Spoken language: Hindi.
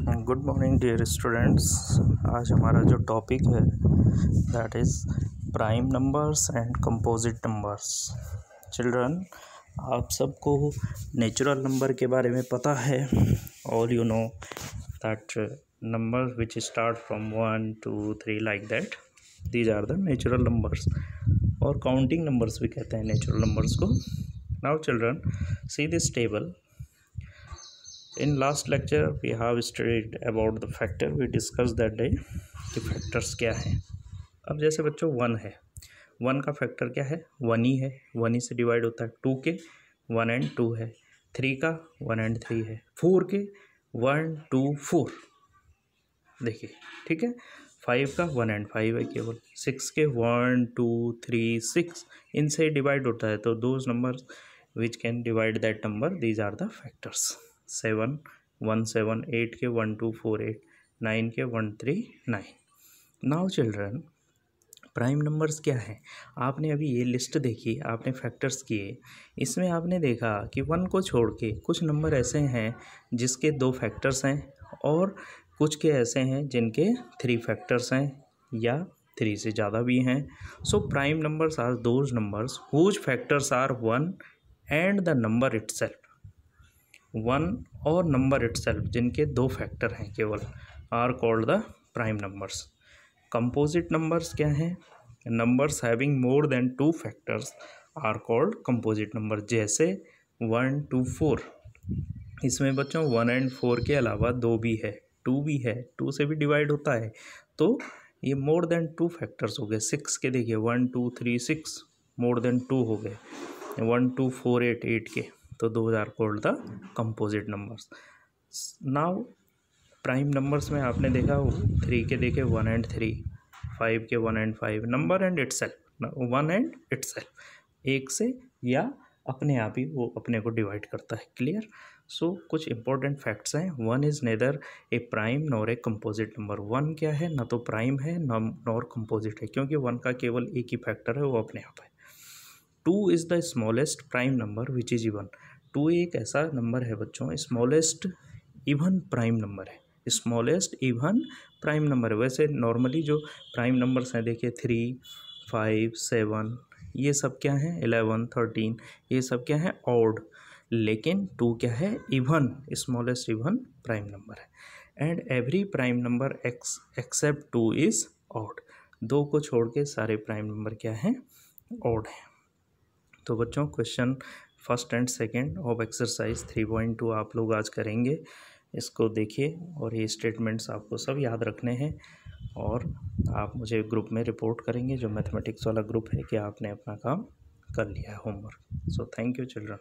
गुड मॉर्निंग डियर स्टूडेंट्स आज हमारा जो टॉपिक है that is prime numbers and composite numbers children आप सबको नेचुरल नंबर के बारे में पता है all you know that number which start from one two three like that these are the natural numbers और काउंटिंग नंबर्स भी कहते हैं नेचुरल नंबर्स को. Now children see this table in last lecture, we have studied about the factor. We discussed that day, कि फैक्टर्स क्या हैं। अब जैसे बच्चों वन है। वन का फैक्टर क्या है? वन ही है। वन ही से डिवाइड होता है। टू के वन एंड टू है। थ्री का वन एंड थ्री है। फोर के वन टू फोर देखिए, ठीक है? फाइव का वन एंड फाइव है केवल। सिक्स के वन टू थ्री सिक्स इनसे डिवाइड होता है। तो those number which can divide that number these are the factors seven, one seven eight के one two four eight, nine के one three nine. Now children, prime numbers क्या है? आपने अभी ये लिस्ट देखी, आपने फैक्टर्स किए, इसमें आपने देखा कि वन को छोड़ के कुछ नंबर ऐसे हैं जिसके दो फैक्टर्स हैं और कुछ के ऐसे हैं जिनके थ्री फैक्टर्स हैं या थ्री से ज़्यादा भी हैं। So prime numbers are those numbers, whose factors are one and the number itself. One और नंबर इटसेल्फ, जिनके दो फैक्टर हैं केवल, are called the prime numbers. Composite numbers क्या हैं? Numbers having more than two factors are called composite number, जैसे वन, टू, फोर। इसमें बच्चों, वन एंड फोर के अलावा दो भी है, टू भी है, टू से भी डिवाइड होता है। तो ये मोर देन टू फैक्टर्स हो गए, सिक्स के देखिए, one, two, three, six, more than two हो गए, one, two, four, eight eight के। तो those are called the composite numbers now prime numbers में आपने देखा थ्री के देखे वन एंड थ्री फाइव के one and five number and its one and its एक से या अपने आप ही वो अपने को डिवाइड करता है क्लियर सो so, कुछ इंपॉर्टेंट फैक्ट्स हैं। One is neither a prime nor a composite number one क्या है? ना तो प्राइम है नॉर कंपोजिट है क्योंकि वन का केवल एक ही फैक्टर है वो अपने आप है। Two is the smallest prime number which is even two एक ऐसा नंबर है बच्चों, स्मॉलेस्ट इवन प्राइम नंबर है। स्मॉलेस्ट इवन प्राइम नंबर है। वैसे नॉर्मली जो प्राइम नंबर्स हैं, देखिए थ्री फाइव सेवन ये सब क्या हैं? एलेवन थर्टीन ये सब क्या है? ऑड लेकिन टू क्या है? Even smallest even prime number है। And every prime number ex except two is odd दो को छोड़ के सारे प्राइम नंबर क्या हैं? ऑड हैं। तो बच्चों question first and second of exercise three point two आप लोग आज करेंगे। इसको देखिए और ये स्टेटमेंट्स आपको सब याद रखने हैं और आप मुझे ग्रुप में रिपोर्ट करेंगे, जो मैथमेटिक्स वाला ग्रुप है कि आपने अपना काम कर लिया है homework so thank you children